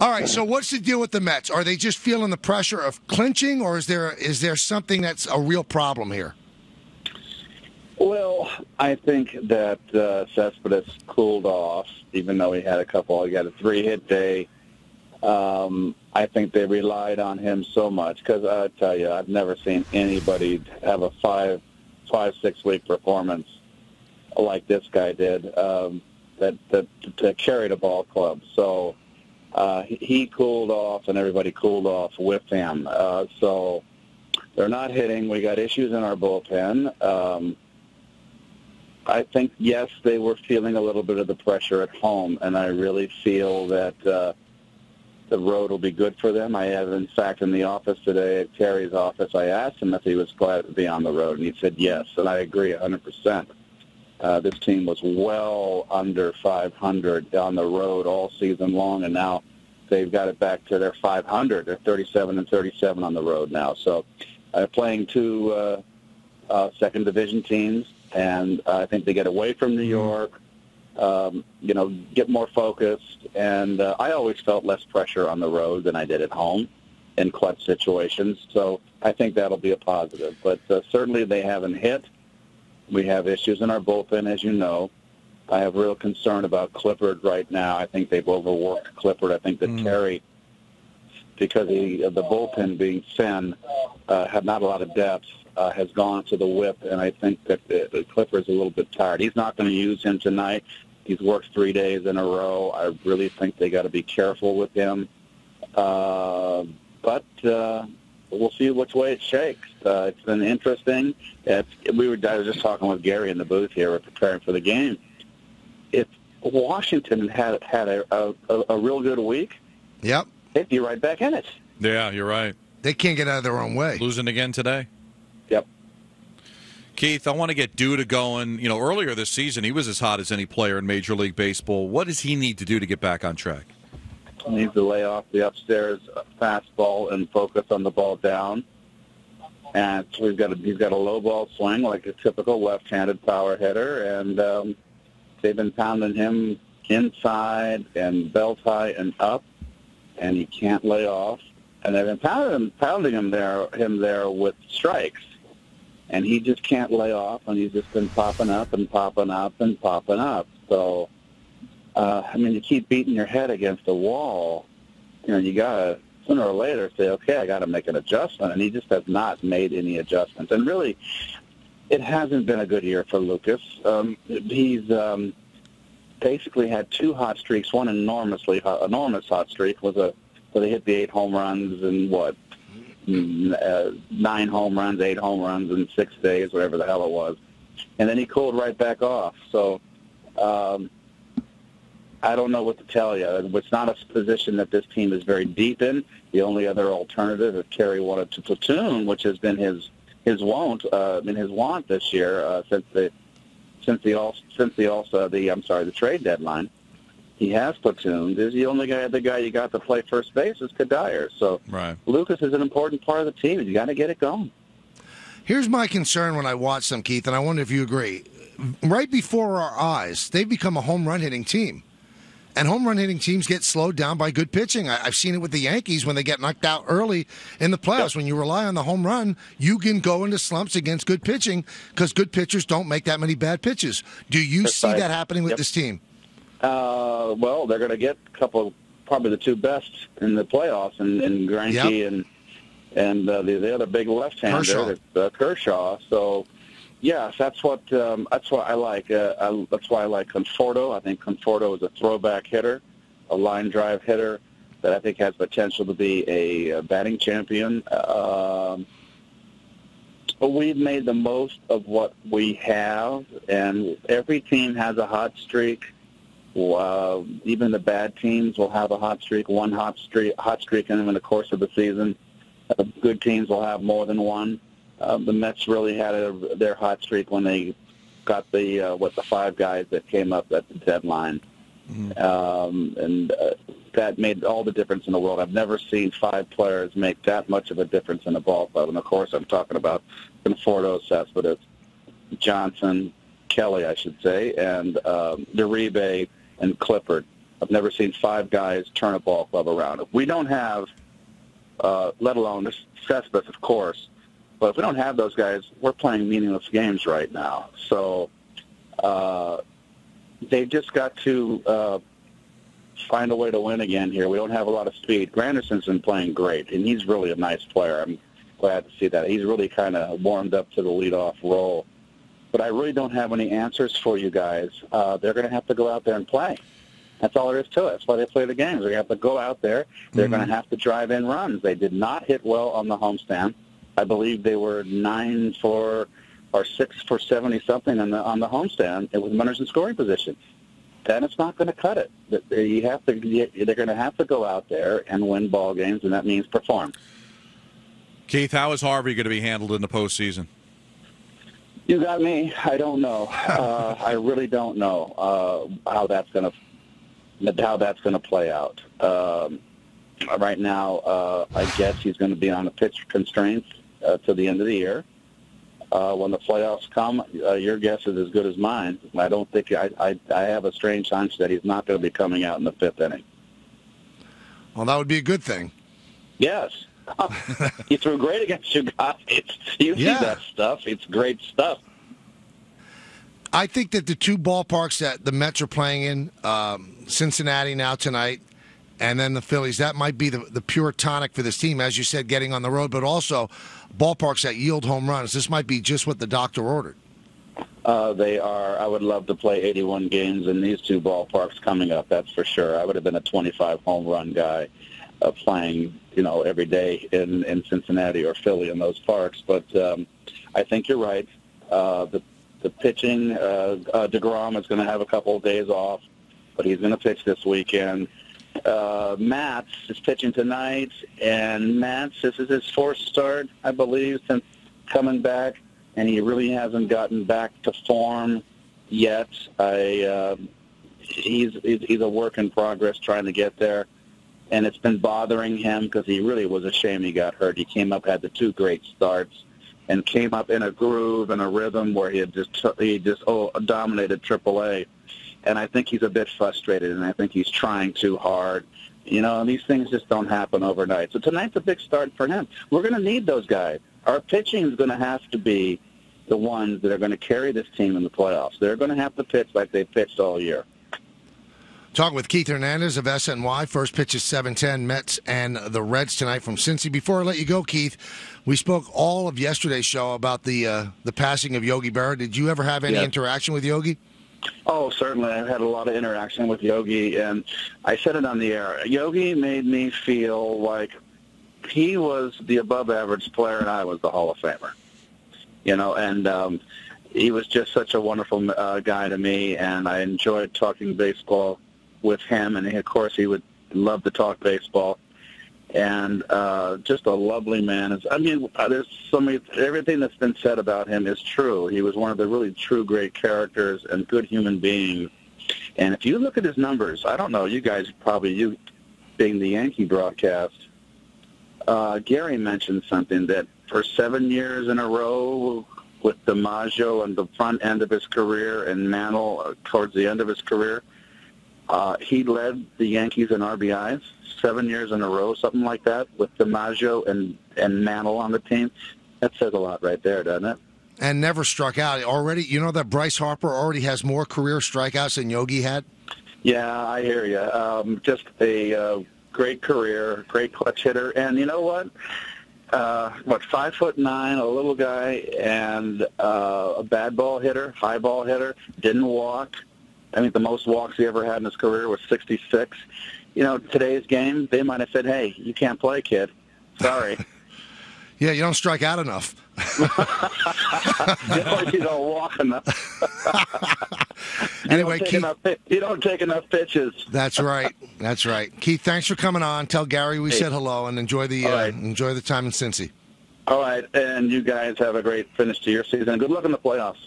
All right. So what's the deal with the Mets? Are they just feeling the pressure of clinching, or is there is there something that's a real problem here? Well, I think that uh, Cespedes cooled off, even though he had a couple. He got a three-hit day. Um, I think they relied on him so much because I tell you, I've never seen anybody have a five, five, six-week performance like this guy did. Um, that that to carry the ball club. So uh, he, cooled off, and everybody cooled off with him. Uh, so they're not hitting. We got issues in our bullpen. Um, I think yes, they were feeling a little bit of the pressure at home, and I really feel that uh, the road will be good for them. I have, in fact, in the office today, at Terry's office, I asked him if he was glad to be on the road, and he said yes, and I agree 100%. Uh, this team was well under 500 on the road all season long, and now they've got it back to their 500. They're 37 and 37 on the road now. So, uh, playing two uh, uh, second division teams and I think they get away from New mm-hmm. York. Um, you know, get more focused, and uh, I always felt less pressure on the road than I did at home in clutch situations. So I think that'll be a positive. But uh, certainly they haven't hit. We have issues in our bullpen, as you know. I have real concern about Clippard right now. I think they've overworked Clippard. I think that mm. Terry, because he, the bullpen being thin, uh, had not a lot of depth uh, has gone to the whip, and I think that the, the Clippard's a little bit tired. He's not going to use him tonight. He's worked three days in a row. I really think they got to be careful with him. Uh, but uh, we'll see which way it shakes. Uh, it's been interesting. It's, we were I was just talking with Gary in the booth here, we're preparing for the game. If Washington had had a, a, a real good week, yep, they'd be right back in it. Yeah, you're right. They can't get out of their own way. Losing again today. Yep. Keith, I want to get Duda going. You know, earlier this season, he was as hot as any player in Major League Baseball. What does he need to do to get back on track? Needs to lay off the upstairs fastball and focus on the ball down. And so we've got a, he's got a low ball swing like a typical left-handed power hitter, and um, they've been pounding him inside and belt high and up, and he can't lay off. And they've been pounding him, pounding him there, him there with strikes and he just can't lay off, and he's just been popping up and popping up and popping up. So, uh, I mean, you keep beating your head against the wall, you know, you gotta sooner or later say, okay, I got to make an adjustment, and he just has not made any adjustments. And really, it hasn't been a good year for Lucas. Um, he's um, basically had two hot streaks. One enormously hot, enormous hot streak was a where they hit the eight home runs and what uh, nine home runs, eight home runs in six days, whatever the hell it was. And then he cooled right back off. So um, I don't know what to tell you. It's not a position that this team is very deep in. The only other alternative, if Terry wanted to platoon, which has been his his want, uh, in his want this year uh, since the since the all since the also the I'm sorry the trade deadline he has platooned is the only guy the guy you got to play first base is Cuddyer. So right. Lucas is an important part of the team. You got to get it going. Here's my concern when I watch them, Keith, and I wonder if you agree. Right before our eyes, they've become a home run hitting team. And home run hitting teams get slowed down by good pitching. I, have seen it with the Yankees when they get knocked out early in the playoffs. Yep. When you rely on the home run, you can go into slumps against good pitching because good pitchers don't make that many bad pitches. Do you That's see right. that happening with yep. this team? Uh, well, they're going to get a couple, probably the two best in the playoffs, and, and Greinke yep. and and uh, the the other big left-hander, Kershaw. Uh, Kershaw. So, yes, that's what um, that's what I like. Uh, I, that's why I like Conforto. I think Conforto is a throwback hitter, a line drive hitter that I think has potential to be a, a batting champion. Um, but we've made the most of what we have, and every team has a hot streak uh, even the bad teams will have a hot streak, one hot streak, hot streak in them in the course of the season. Uh, good teams will have more than one. Uh, the Mets really had a, their hot streak when they got the uh, what the five guys that came up at the deadline, mm-hmm. um, and uh, that made all the difference in the world. I've never seen five players make that much of a difference in a ball club. And of course, I'm talking about Conforto, Cespedes, Johnson, Kelly, I should say, and um, Uribe, and Clippard. I've never seen five guys turn a ball club around. If we don't have, uh, let alone Cespedes, of course, but if we don't have those guys, we're playing meaningless games right now. So uh, they've just got to uh, find a way to win again here. We don't have a lot of speed. Granderson's been playing great, and he's really a nice player. I'm glad to see that. He's really kind of warmed up to the leadoff role. But I really don't have any answers for you guys. Uh, they're going to have to go out there and play. That's all there is to it. That's why they play the games. To have to go out there. They're mm-hmm. going to have to drive in runs. They did not hit well on the homestand. I believe they were nine for or six for seventy something on the on the homestand with runners in scoring position. Then it's not going to cut it. You have to. They're going to have to go out there and win ball games, and that means perform. Keith, how is Harvey going to be handled in the postseason? You got me. I don't know. Uh, I really don't know uh, how that's going to how that's going to play out. Um, right now, uh, I guess he's going to be on the pitch constraints uh, to the end of the year. Uh, when the playoffs come, uh, your guess is as good as mine. I don't think I, I, I have a strange hunch that he's not going to be coming out in the fifth inning. Well, that would be a good thing. Yes, he threw great against you guys. You see that stuff. It's great stuff. I think that the two ballparks that the Mets are playing in, um, Cincinnati now tonight, and then the Phillies, that might be the, the pure tonic for this team, as you said, getting on the road, but also ballparks that yield home runs. This might be just what the doctor ordered. Uh, they are. I would love to play 81 games in these two ballparks coming up. That's for sure. I would have been a 25 home run guy uh, playing, you know, every day in in Cincinnati or Philly in those parks. But um, I think you're right. Uh, the the pitching, uh, uh, Degrom is going to have a couple of days off, but he's going to pitch this weekend. Uh, Matz is pitching tonight, and Matz, this is his fourth start, I believe, since coming back, and he really hasn't gotten back to form yet. I, uh, he's, he's a work in progress trying to get there and it's been bothering him because he really was a shame he got hurt. He came up, had the two great starts, and came up in a groove and a rhythm where he had just he just oh dominated AAA, and I think he's a bit frustrated, and I think he's trying too hard. You know, and these things just don't happen overnight. So tonight's a big start for him. We're going to need those guys. Our pitching is going to have to be the ones that are going to carry this team in the playoffs. They're going to have to pitch like they've pitched all year. Talking with Keith Hernandez of SNY. First pitch is 710 Mets and the Reds tonight from Cincy. Before I let you go, Keith, we spoke all of yesterday's show about the uh, the passing of Yogi Berra. Did you ever have any interaction with Yogi? Oh, certainly. I've had a lot of interaction with Yogi, and I said it on the air. Yogi made me feel like he was the above-average player, and I was the Hall of Famer. You know, and um, he was just such a wonderful uh, guy to me, and I enjoyed talking baseball with him, and of course he would love to talk baseball. And uh, just a lovely man. I mean, uh, there's so many. Everything that's been said about him is true. He was one of the really true great characters and good human beings. And if you look at his numbers, I don't know. You guys probably you being the Yankee broadcast. Uh, Gary mentioned something that for seven years in a row, with DiMaggio on the front end of his career and Mantle uh, towards the end of his career, uh, he led the Yankees in RBIs seven years in a row, something like that, with DiMaggio and and Mantle on the team. That says a lot right there, doesn't it? And never struck out. Already, you know that Bryce Harper already has more career strikeouts than Yogi had. Yeah, I hear you. Um, just a uh, great career, great clutch hitter, and you know what? Uh, what five foot nine, a little guy, and uh, a bad ball hitter, high ball hitter, didn't walk, I think the most walks he ever had in his career was 66. You know, today's game, they might have said, "Hey, you can't play, kid. Sorry." yeah, you don't strike out enough. you don't walk enough. anyway, you Keith, enough, you don't take enough pitches. that's right. That's right. Keith, thanks for coming on. Tell Gary we hey. said hello and enjoy the uh, right. enjoy the time in Cincy. All right, and you guys have a great finish to your season. Good luck in the playoffs.